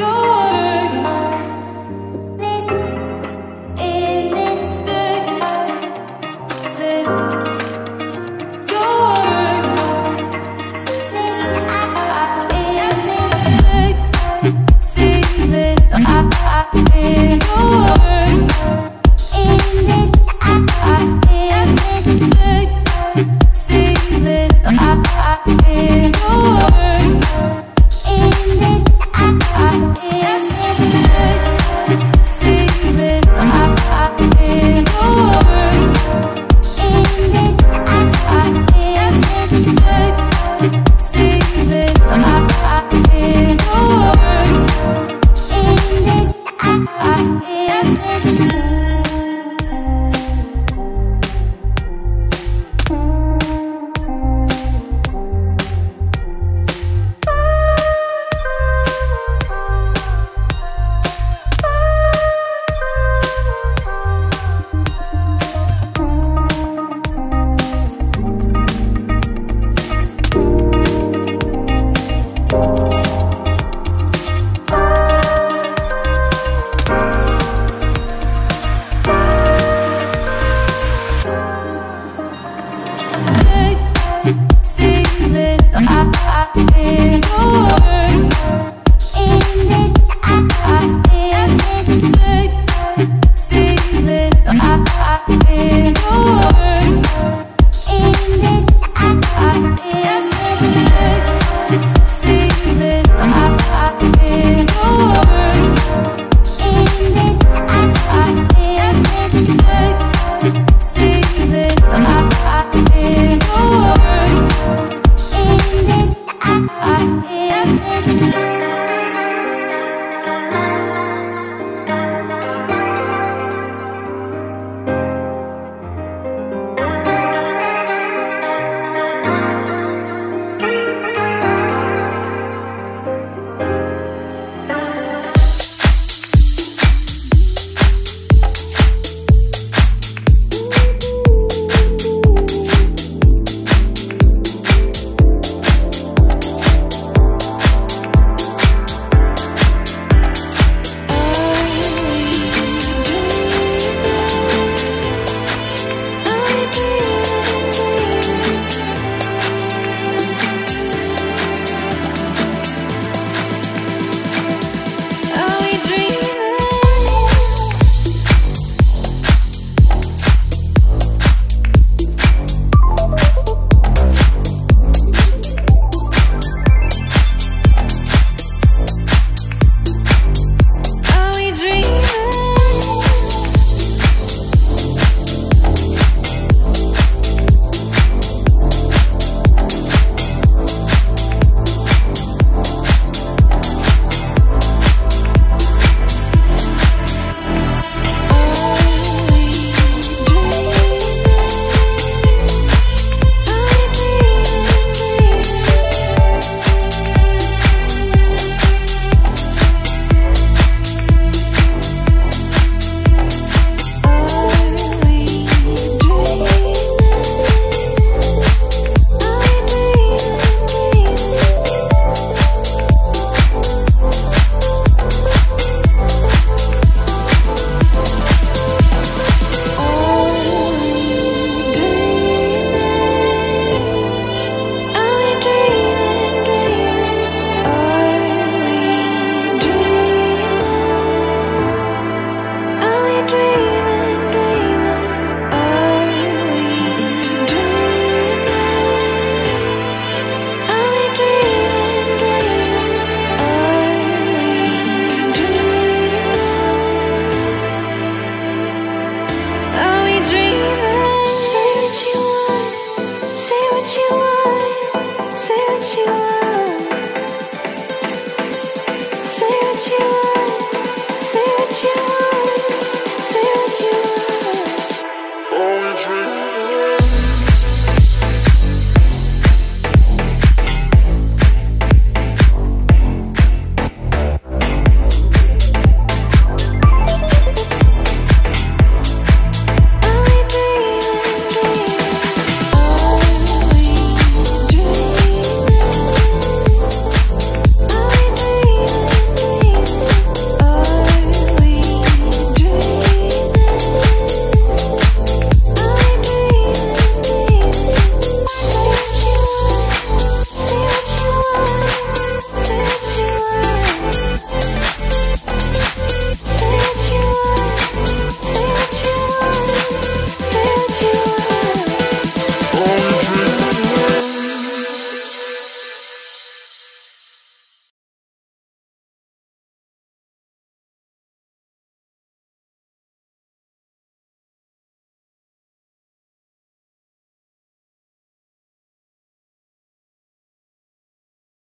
go.